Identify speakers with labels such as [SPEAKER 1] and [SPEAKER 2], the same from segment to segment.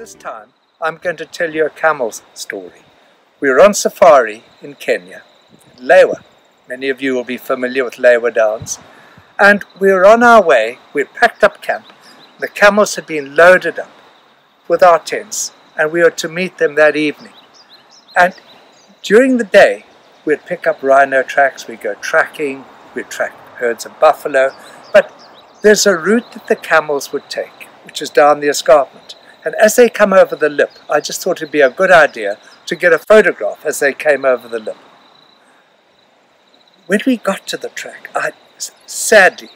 [SPEAKER 1] This time, I'm going to tell you a camel's story. We were on safari in Kenya, in Lewa. Many of you will be familiar with Lewa Downs. And we were on our way, we packed up camp. The camels had been loaded up with our tents, and we were to meet them that evening. And during the day, we'd pick up rhino tracks, we'd go tracking, we'd track herds of buffalo. But there's a route that the camels would take, which is down the escarpment. And as they come over the lip, I just thought it'd be a good idea to get a photograph as they came over the lip. When we got to the track, I, sadly,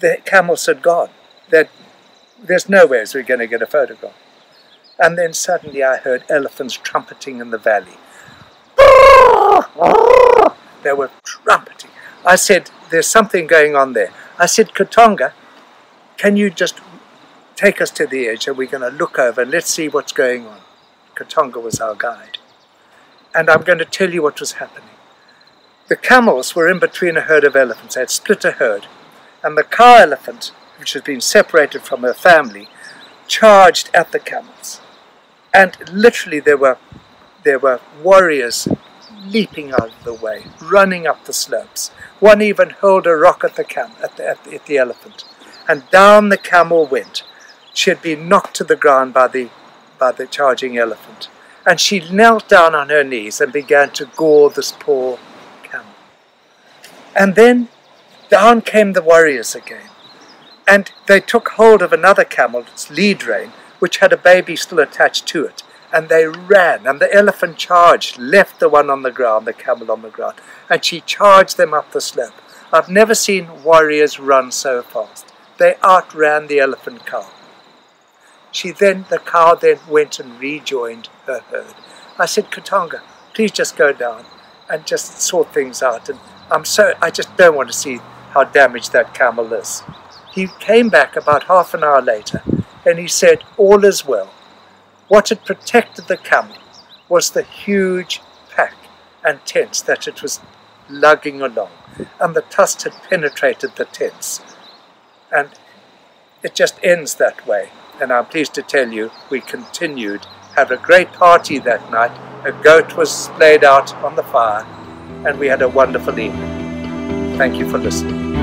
[SPEAKER 1] the camels had gone. They'd, there's no way we're going to get a photograph. And then suddenly I heard elephants trumpeting in the valley. They were trumpeting. I said, There's something going on there. I said, Katonga, can you just take us to the edge and we're going to look over and let's see what's going on. Katonga was our guide. And I'm going to tell you what was happening. The camels were in between a herd of elephants. They had split a herd. And the cow elephant, which had been separated from her family, charged at the camels. And literally there were, there were warriors leaping out of the way, running up the slopes. One even hurled a rock at the, cam- at the, at the, at the elephant. And down the camel went she had been knocked to the ground by the, by the charging elephant. And she knelt down on her knees and began to gore this poor camel. And then down came the warriors again. And they took hold of another camel, its lead rein, which had a baby still attached to it. And they ran, and the elephant charged, left the one on the ground, the camel on the ground, and she charged them up the slope. I've never seen warriors run so fast. They outran the elephant cow. She then, the cow then went and rejoined her herd. I said, Katonga, please just go down and just sort things out. And I'm so, I just don't want to see how damaged that camel is. He came back about half an hour later and he said, all is well. What had protected the camel was the huge pack and tents that it was lugging along. And the tusk had penetrated the tents. And it just ends that way and I'm pleased to tell you we continued, had a great party that night. A goat was splayed out on the fire, and we had a wonderful evening. Thank you for listening.